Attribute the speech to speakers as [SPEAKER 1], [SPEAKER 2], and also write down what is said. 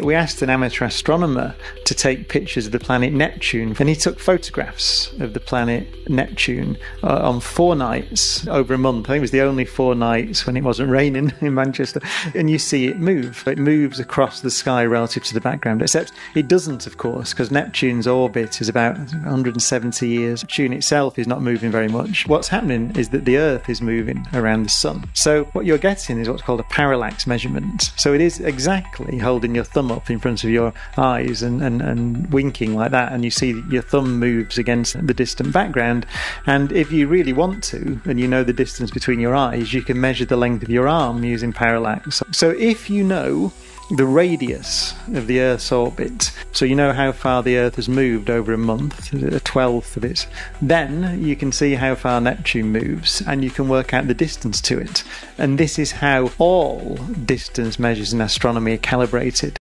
[SPEAKER 1] We asked an amateur astronomer to take pictures of the planet Neptune, and he took photographs of the planet Neptune uh, on four nights over a month. I think it was the only four nights when it wasn't raining in Manchester. And you see it move. It moves across the sky relative to the background, except it doesn't, of course, because Neptune's orbit is about 170 years. Neptune itself is not moving very much. What's happening is that the Earth is moving around the Sun. So what you're getting is what's called a parallax measurement. So it is exactly holding your thumb thumb up in front of your eyes and, and, and winking like that, and you see your thumb moves against the distant background. And if you really want to, and you know the distance between your eyes, you can measure the length of your arm using parallax. So if you know the radius of the Earth's orbit, so you know how far the Earth has moved over a month, a twelfth of it, then you can see how far Neptune moves and you can work out the distance to it. And this is how all distance measures in astronomy are calibrated.